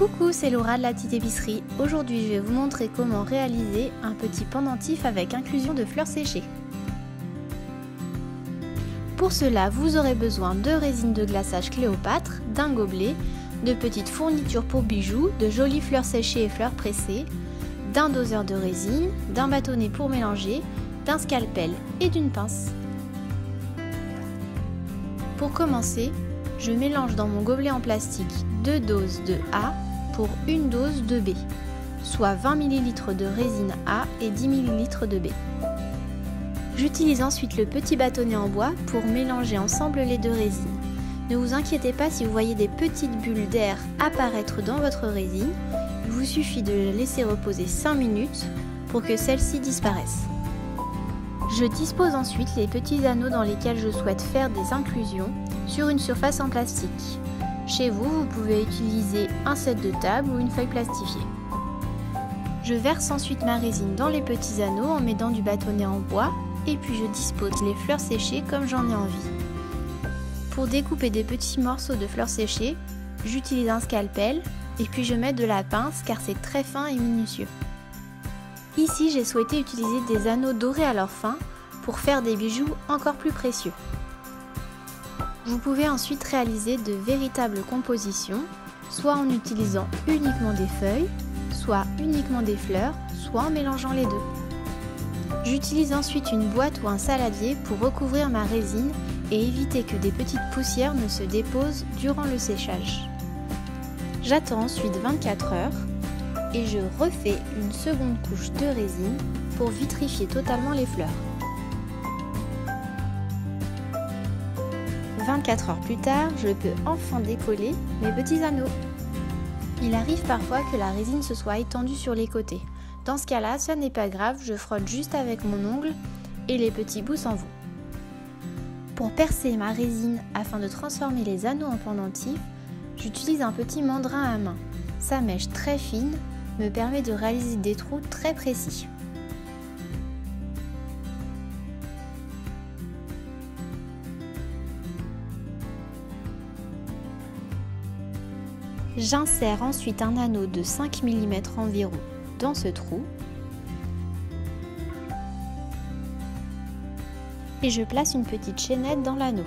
Coucou, c'est Laura de la petite épicerie. Aujourd'hui, je vais vous montrer comment réaliser un petit pendentif avec inclusion de fleurs séchées. Pour cela, vous aurez besoin de résine de glaçage Cléopâtre, d'un gobelet, de petites fournitures pour bijoux, de jolies fleurs séchées et fleurs pressées, d'un doseur de résine, d'un bâtonnet pour mélanger, d'un scalpel et d'une pince. Pour commencer, je mélange dans mon gobelet en plastique deux doses de A pour une dose de B, soit 20 ml de résine A et 10 ml de B. J'utilise ensuite le petit bâtonnet en bois pour mélanger ensemble les deux résines. Ne vous inquiétez pas si vous voyez des petites bulles d'air apparaître dans votre résine, il vous suffit de la laisser reposer 5 minutes pour que celle-ci disparaisse. Je dispose ensuite les petits anneaux dans lesquels je souhaite faire des inclusions sur une surface en plastique. Chez vous, vous pouvez utiliser un set de table ou une feuille plastifiée. Je verse ensuite ma résine dans les petits anneaux en mettant du bâtonnet en bois et puis je dispose les fleurs séchées comme j'en ai envie. Pour découper des petits morceaux de fleurs séchées, j'utilise un scalpel et puis je mets de la pince car c'est très fin et minutieux. Ici, j'ai souhaité utiliser des anneaux dorés à leur fin pour faire des bijoux encore plus précieux. Vous pouvez ensuite réaliser de véritables compositions, soit en utilisant uniquement des feuilles, soit uniquement des fleurs, soit en mélangeant les deux. J'utilise ensuite une boîte ou un saladier pour recouvrir ma résine et éviter que des petites poussières ne se déposent durant le séchage. J'attends ensuite 24 heures et je refais une seconde couche de résine pour vitrifier totalement les fleurs. 24 heures plus tard, je peux enfin décoller mes petits anneaux. Il arrive parfois que la résine se soit étendue sur les côtés. Dans ce cas-là, ce n'est pas grave, je frotte juste avec mon ongle et les petits bouts s'en vont. Pour percer ma résine afin de transformer les anneaux en pendentifs, j'utilise un petit mandrin à main. Sa mèche très fine me permet de réaliser des trous très précis. J'insère ensuite un anneau de 5 mm environ dans ce trou et je place une petite chaînette dans l'anneau.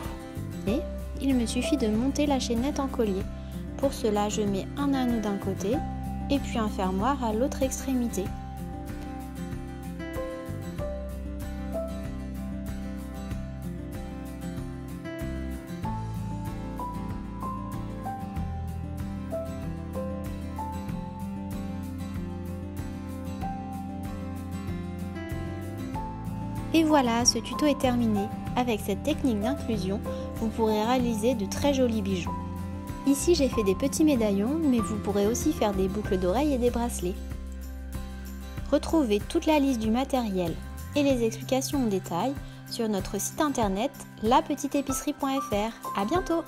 Et il me suffit de monter la chaînette en collier. Pour cela, je mets un anneau d'un côté et puis un fermoir à l'autre extrémité. Et voilà, ce tuto est terminé. Avec cette technique d'inclusion, vous pourrez réaliser de très jolis bijoux. Ici, j'ai fait des petits médaillons, mais vous pourrez aussi faire des boucles d'oreilles et des bracelets. Retrouvez toute la liste du matériel et les explications en détail sur notre site internet lapetiteépicerie.fr. À bientôt!